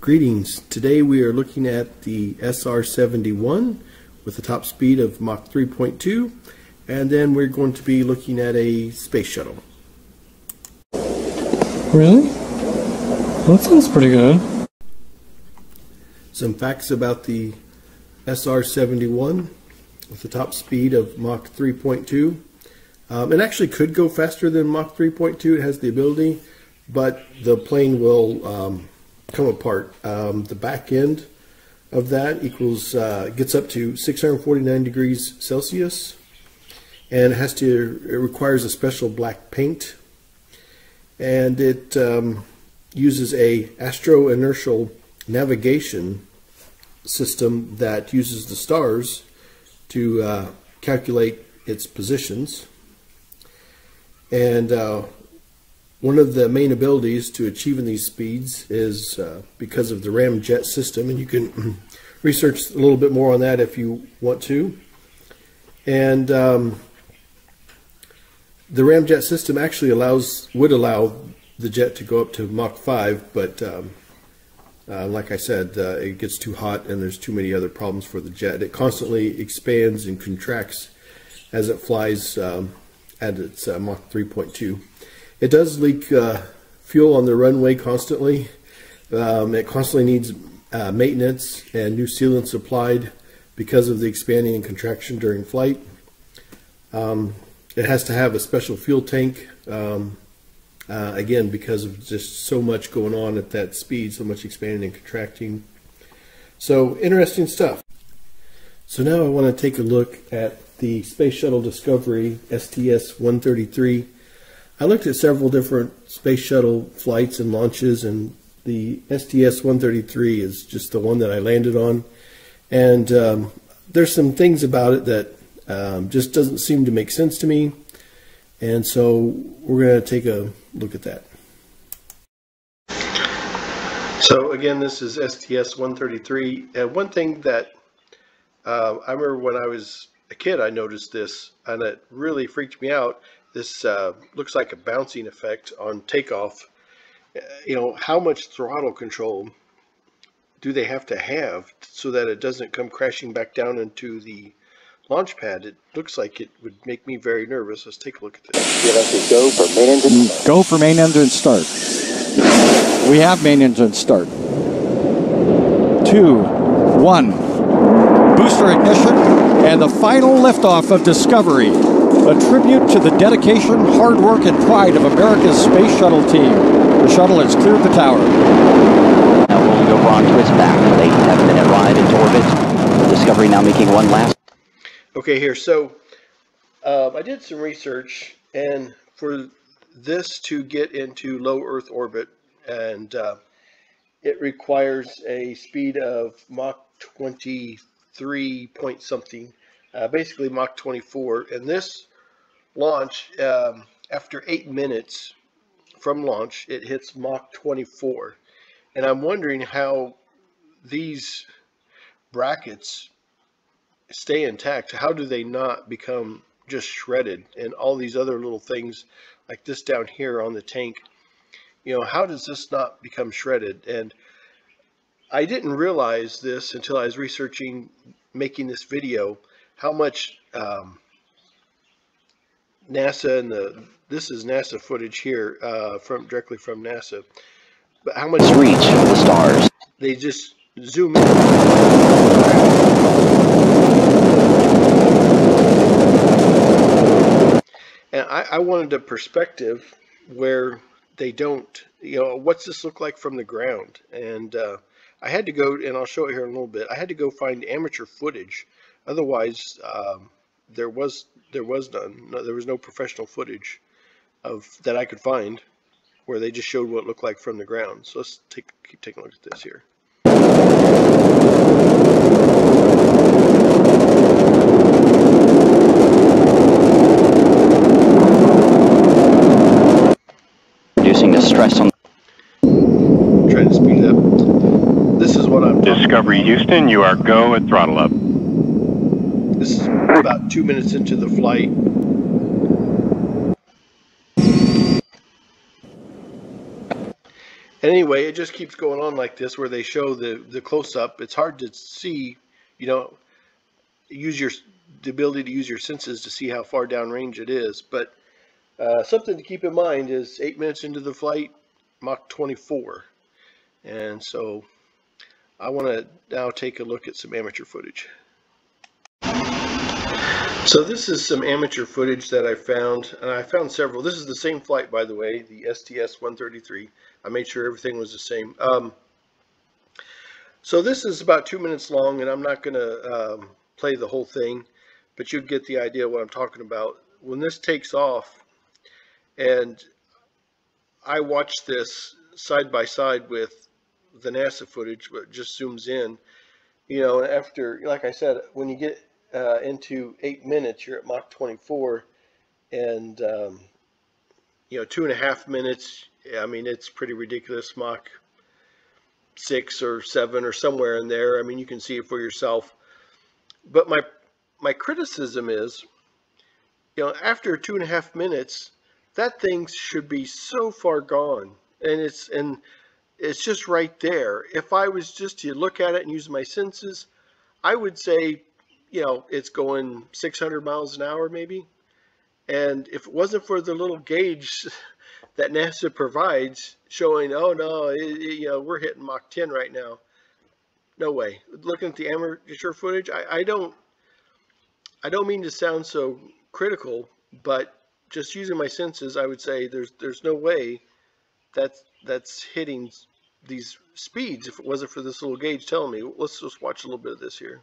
Greetings. Today we are looking at the SR-71 with a top speed of Mach 3.2 and then we're going to be looking at a space shuttle. Really? Well, that sounds pretty good. Some facts about the SR-71 with a top speed of Mach 3.2. Um, it actually could go faster than Mach 3.2. It has the ability, but the plane will um, come apart. Um, the back end of that equals uh, gets up to 649 degrees Celsius, and has to it requires a special black paint, and it um, uses a astro inertial navigation system that uses the stars to uh, calculate its positions. And uh, one of the main abilities to achieving these speeds is uh, because of the ramjet system, and you can research a little bit more on that if you want to. And um, the ramjet system actually allows would allow the jet to go up to Mach 5, but um, uh, like I said, uh, it gets too hot and there's too many other problems for the jet. It constantly expands and contracts as it flies um, at its uh, Mach 3.2. It does leak uh, fuel on the runway constantly. Um, it constantly needs uh, maintenance and new sealant supplied because of the expanding and contraction during flight. Um, it has to have a special fuel tank, um, uh, again, because of just so much going on at that speed, so much expanding and contracting. So, interesting stuff. So now I want to take a look at the Space Shuttle Discovery STS-133 I looked at several different space shuttle flights and launches, and the STS-133 is just the one that I landed on. And um, there's some things about it that um, just doesn't seem to make sense to me. And so we're going to take a look at that. So again, this is STS-133. And one thing that uh, I remember when I was a kid, I noticed this, and it really freaked me out this uh, looks like a bouncing effect on takeoff. Uh, you know, how much throttle control do they have to have so that it doesn't come crashing back down into the launch pad? It looks like it would make me very nervous. Let's take a look at this. Give us a go for main engine start. Go for main engine start. We have main engine start. Two, one. Booster ignition and the final liftoff of Discovery a tribute to the dedication, hard work, and pride of America's space shuttle team. The shuttle has cleared the tower. Now rolling over onto its back with a 10-minute ride into orbit. Discovery now making one last. Okay, here. So uh, I did some research, and for this to get into low Earth orbit, and uh, it requires a speed of Mach 23 point something, uh, basically Mach 24, and this launch, um, after eight minutes from launch, it hits Mach 24. And I'm wondering how these brackets stay intact. How do they not become just shredded? And all these other little things like this down here on the tank, you know, how does this not become shredded? And I didn't realize this until I was researching making this video, how much um, NASA and the this is NASA footage here uh, from directly from NASA. But how much reach the stars? They just zoom in. And I, I wanted a perspective where they don't, you know, what's this look like from the ground? And uh, I had to go, and I'll show it here in a little bit. I had to go find amateur footage. Otherwise, um, there was there was none. No, there was no professional footage of that I could find where they just showed what it looked like from the ground. So let's take keep taking a look at this here. Reducing the stress on. Trying to speed it up. This is what I'm. Discovery Houston, you are go at throttle up. This is about two minutes into the flight. Anyway, it just keeps going on like this, where they show the the close up. It's hard to see, you know, use your the ability to use your senses to see how far downrange it is. But uh, something to keep in mind is eight minutes into the flight, Mach 24, and so I want to now take a look at some amateur footage. So this is some amateur footage that I found, and I found several. This is the same flight, by the way, the STS-133. I made sure everything was the same. Um, so this is about two minutes long, and I'm not going to um, play the whole thing, but you get the idea what I'm talking about. When this takes off, and I watched this side by side with the NASA footage, but just zooms in, you know, after, like I said, when you get uh, into eight minutes, you're at Mach 24, and um, you know, two and a half minutes. I mean, it's pretty ridiculous. Mach six or seven or somewhere in there. I mean, you can see it for yourself. But my my criticism is, you know, after two and a half minutes, that thing should be so far gone, and it's and it's just right there. If I was just to look at it and use my senses, I would say you know, it's going 600 miles an hour maybe. And if it wasn't for the little gauge that NASA provides showing, oh no, it, it, you know, we're hitting Mach 10 right now. No way. Looking at the amateur footage, I, I don't, I don't mean to sound so critical, but just using my senses, I would say there's there's no way that's that's hitting these speeds if it wasn't for this little gauge telling me. Let's just watch a little bit of this here.